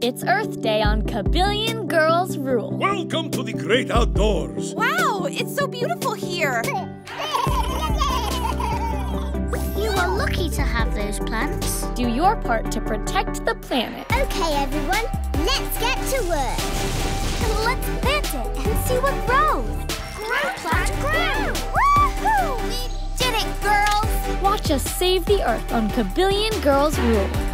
It's Earth Day on Kabillion Girls Rule. Welcome to the great outdoors. Wow, it's so beautiful here. You are lucky to have those plants. Do your part to protect the planet. Okay, everyone, let's get to work. Let's plant it and see what grows. Grow, plant, grow! Woohoo! We did it, girls! Watch us save the Earth on Kabillion Girls Rule.